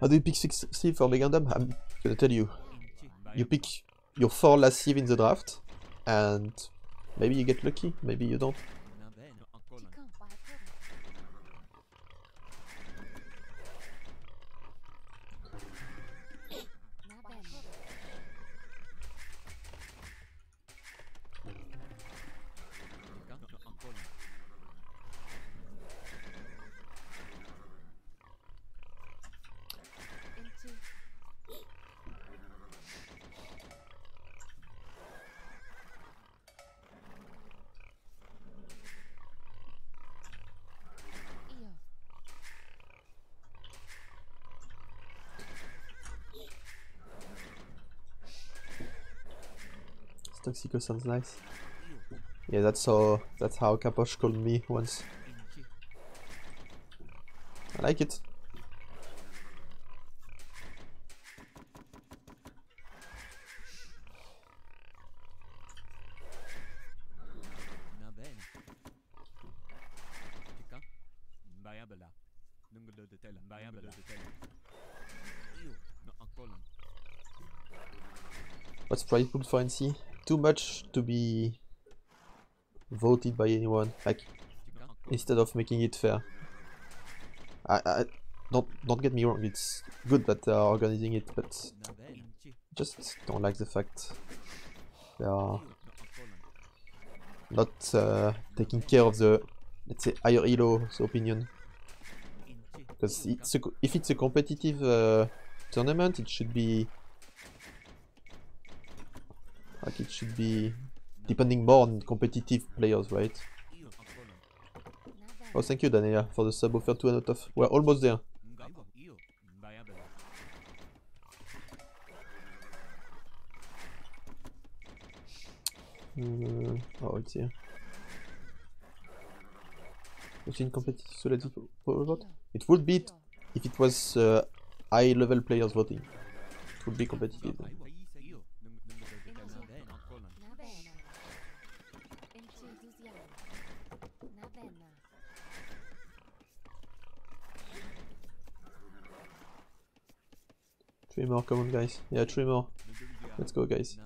How do you pick 6 Civ for Megarandom? I'm gonna tell you. You pick your 4 last Civ in the draft, and maybe you get lucky, maybe you don't. Toxico sounds nice. Yeah, that's how that's how Kaposh called me once. I like it. What's price pool for NC? Too much to be voted by anyone. Like instead of making it fair. I, I don't don't get me wrong. It's good that they are organizing it, but just don't like the fact they are not uh, taking care of the let's say higher elo's opinion. Because if it's a competitive uh, tournament, it should be like it should be depending more on competitive players, right? Oh, thank you, Daniela, for the sub offer to a of. We're almost there. Uh, oh, it's here. Machine competitive, vote. It would be if it was uh, high level players voting. It would be competitive. More, come on guys. Yeah, three more. Let's go guys.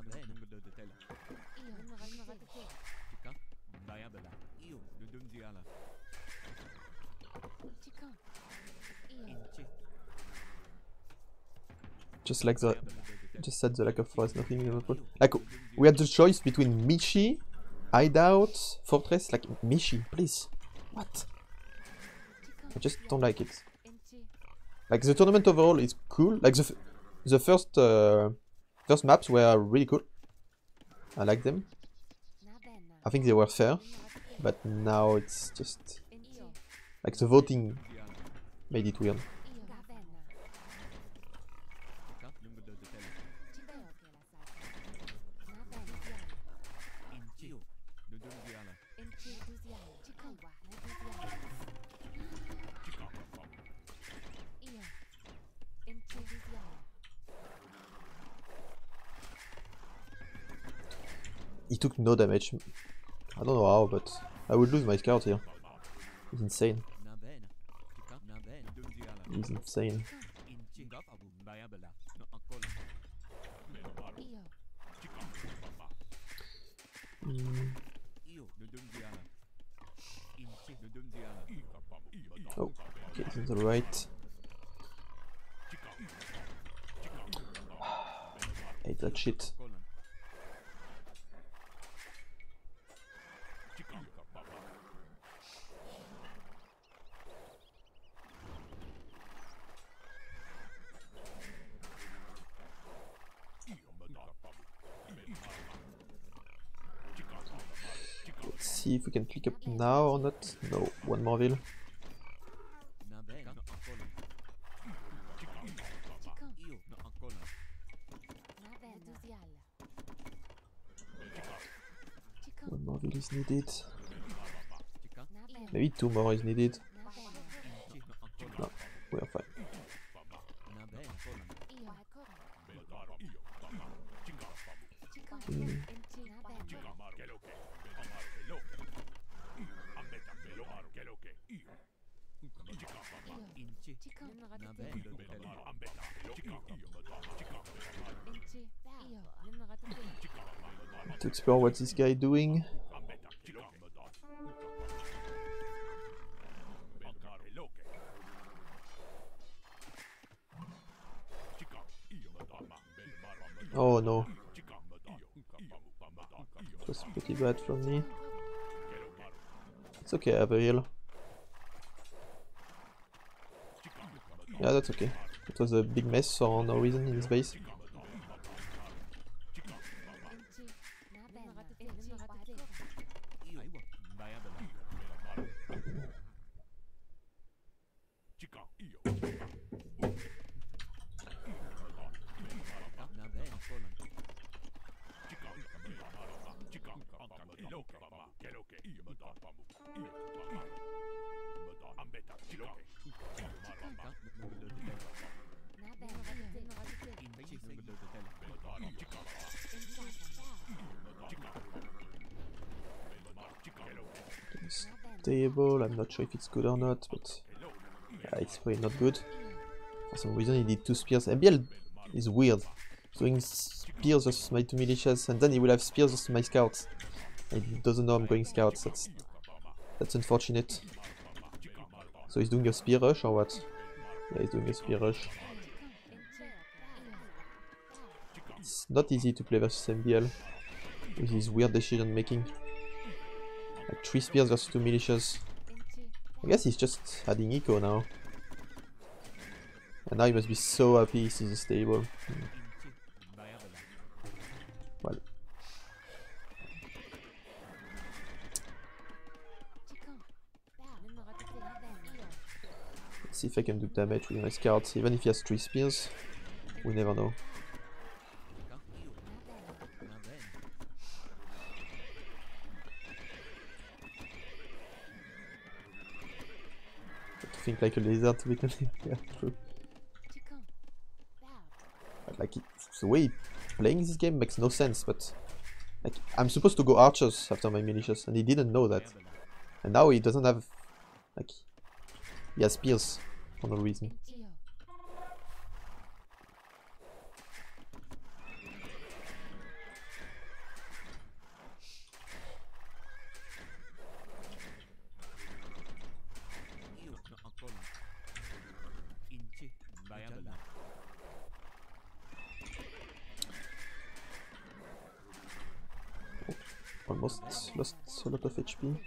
Just like the just said the lack of forest, nothing in the Like we had the choice between Michi, Hideout, Fortress, like Michi, please. What? I just don't like it. Like the tournament overall is cool. Like the the first uh, first maps were really cool. I like them. I think they were fair, but now it's just like the voting made it weird. Took no damage. I don't know how, but I would lose my scout here. He's insane. He's insane. Mm. Oh, okay, to the right. hate that shit. We can click up now or not. No, one more ville. One more ville is needed. Maybe two more is needed. No, we are fine. To explore what this guy doing. Oh no. It was pretty bad from me. It's okay, I have a heal. Yeah, that's okay. It was a big mess for no reason in this base. Stable, I'm not sure if it's good or not, but yeah, it's probably not good. For some reason he did two spears. MBL is weird. Doing spears versus my two militias, and then he will have spears versus my scouts. He doesn't know I'm going scouts, that's that's unfortunate. So he's doing a spear rush or what? Yeah, he's doing a spear rush. It's not easy to play versus MBL with his weird decision making. Like 3 spears versus 2 militias. I guess he's just adding eco now. And now he must be so happy he sees a stable. Hmm. Well. Let's see if I can do damage with my scouts, even if he has 3 spears. We never know. Think like a lizard to be yeah, true. Like, the way playing this game makes no sense, but like, I'm supposed to go archers after my militias, and he didn't know that. And now he doesn't have, like, he has spears for no reason. almost lost a of HP.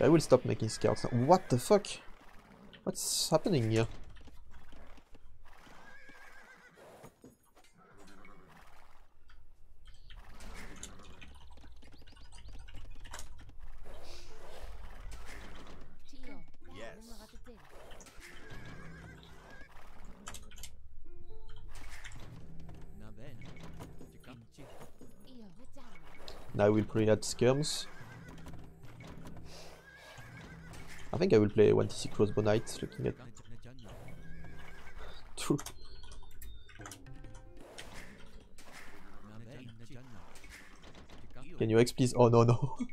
I will stop making scouts now. What the fuck? What's happening here? Now we'll play at skirms. I think I will play 1TC Crossbow Knight, looking at... True. Can you X please? Oh no no.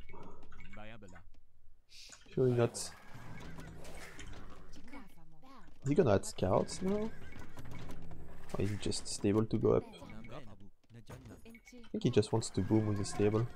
Surely not. Is he gonna add scouts now? Or is he just stable to go up? Think he just wants to boom with the stable.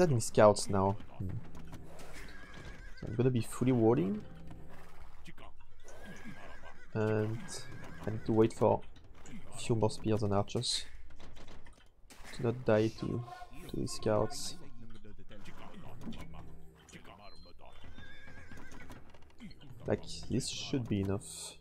He's adding scouts now. Hmm. So I'm gonna be fully warding. And I need to wait for a few more spears and archers. To not die to, to the scouts. Like, this should be enough.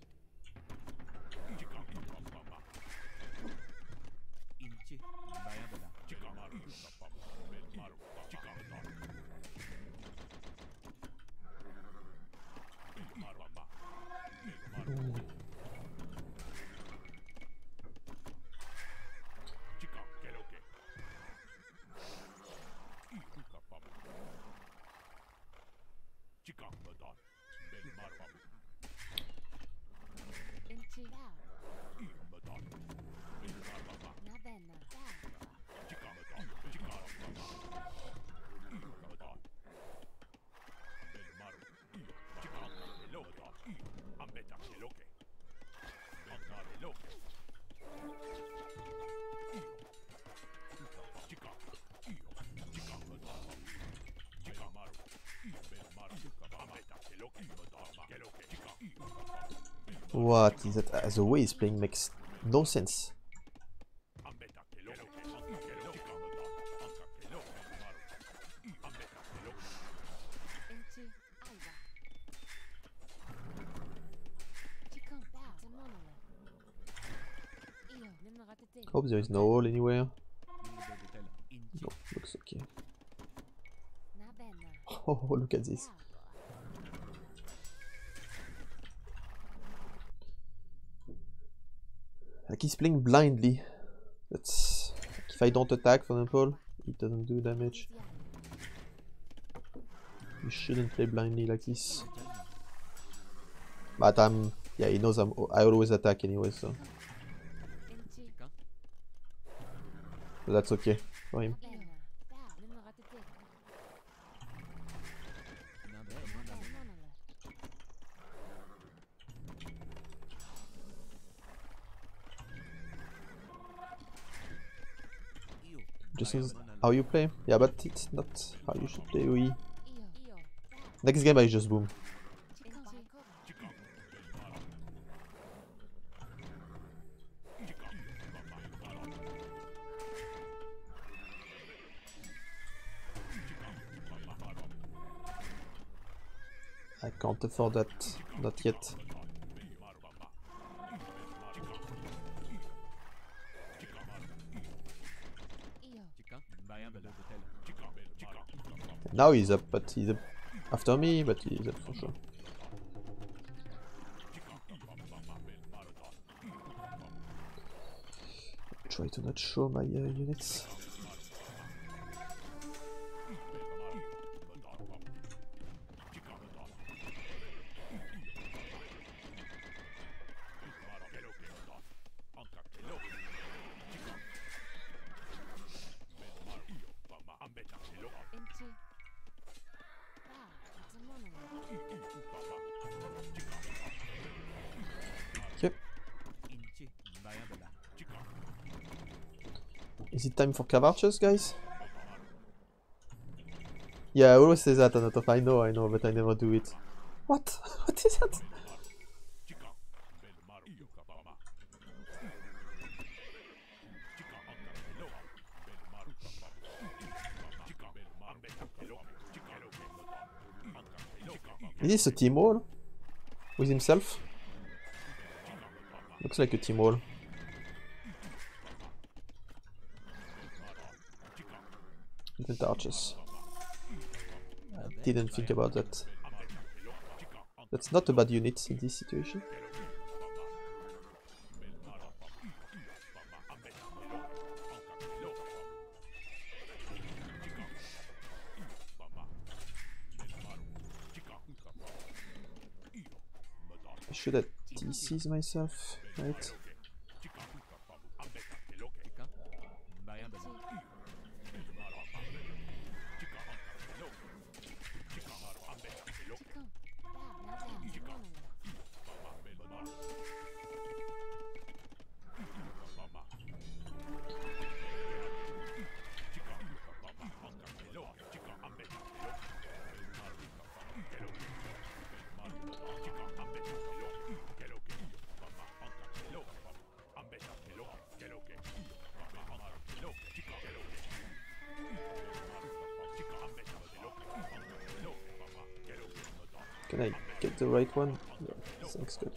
What is that? The way he's playing makes no sense. Hope there is no hole anywhere. No, looks okay. Oh, look at this. Like he's playing blindly. That's if I don't attack, for example, it doesn't do damage. You shouldn't play blindly like this. But I'm yeah, he knows I'm I always attack anyway, so. so that's okay for him. This is how you play. Yeah, but it's not how you should play We Next game I just boom. I can't afford that, not yet. Now he's up, but he's up after me, but he's up for sure. Try to not show my uh, units. Time for Cavarches, guys? Yeah, I always say that. I know, I know, but I never do it. What? What is that? Is this a team wall? With himself? Looks like a team wall. The archers. I didn't think about that. That's not a bad unit in this situation. I should have DCs myself, right? Right one? Yeah, thanks, good.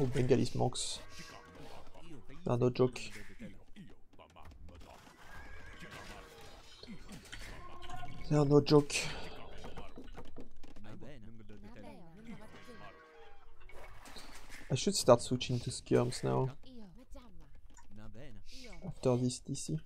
Oh, Bengalese monks. Ah, no joke. They are no joke. I should start switching to skirms now. After this DC.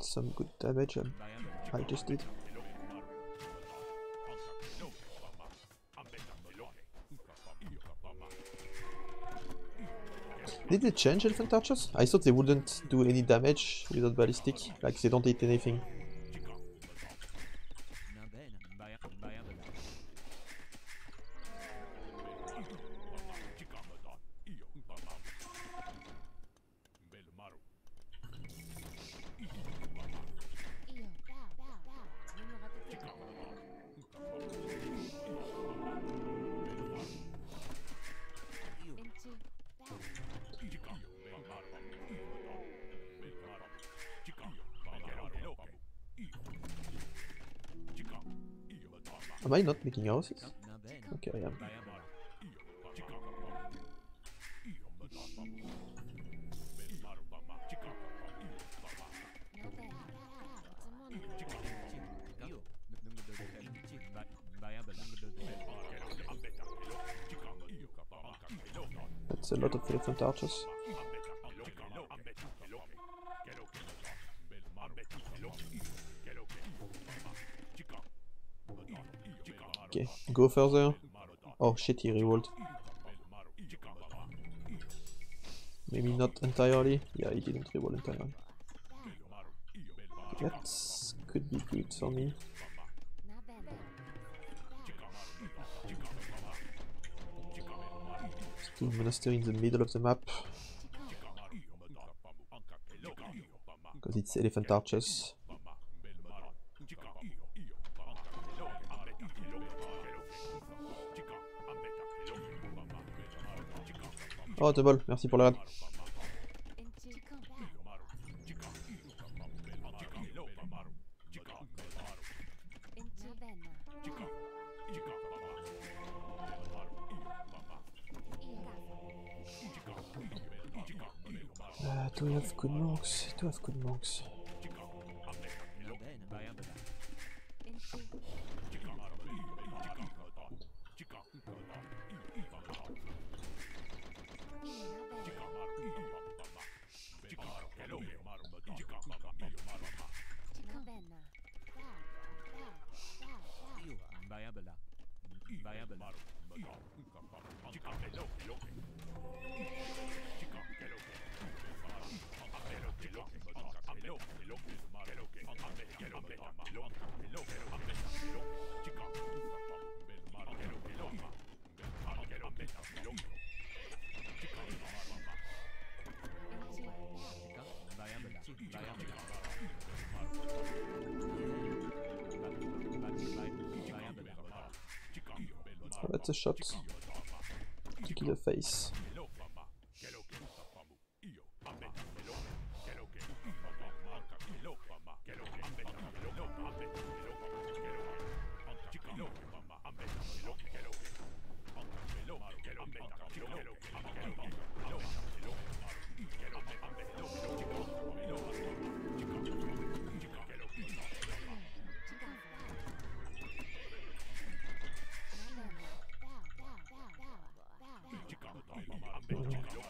Some good damage um, I just did. Did they change Elephant Archers? I thought they wouldn't do any damage without ballistic, like they don't hit anything. Am I not making houses? Okay, I am. That's a lot of elephant archers. Further. Oh shit, he rerolled. Maybe not entirely. Yeah, he didn't revolt entirely. That could be good for me. Still monastery in the middle of the map. Because it's elephant archers. Oh, double, merci pour le raid. Uh, do we have good monks? Do we good monks? Shot. To kill a face. Lord.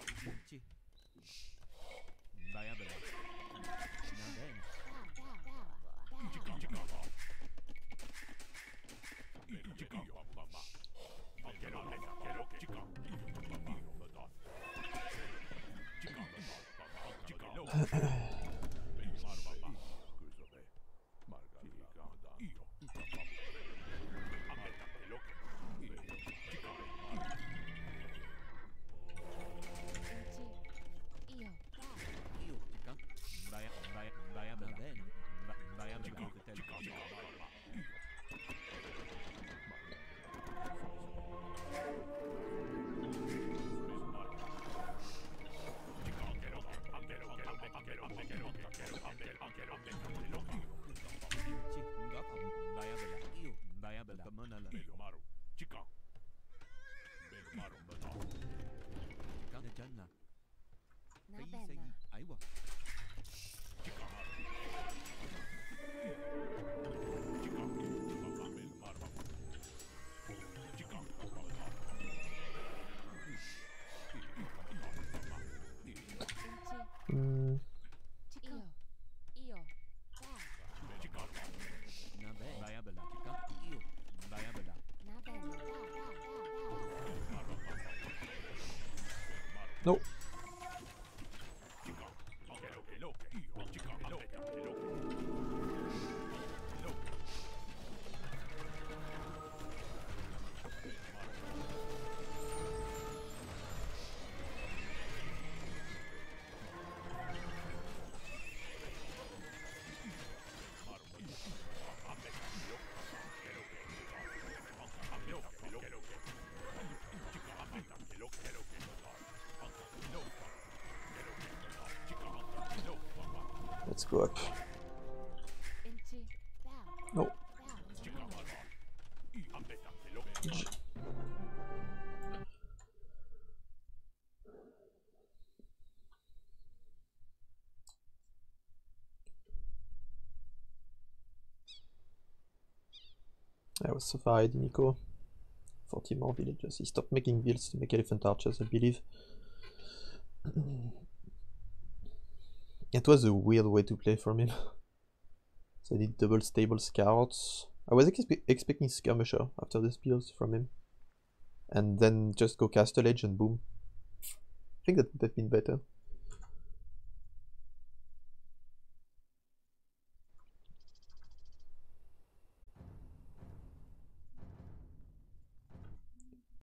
No. Let's. No. Was so far Nico. 40 more villages. He stopped making builds to make elephant archers, I believe. it was a weird way to play from him. so I did double stable scouts. I was expe- expecting skirmisher after the spears from him. And then just go castle age and boom. I think that would have been better.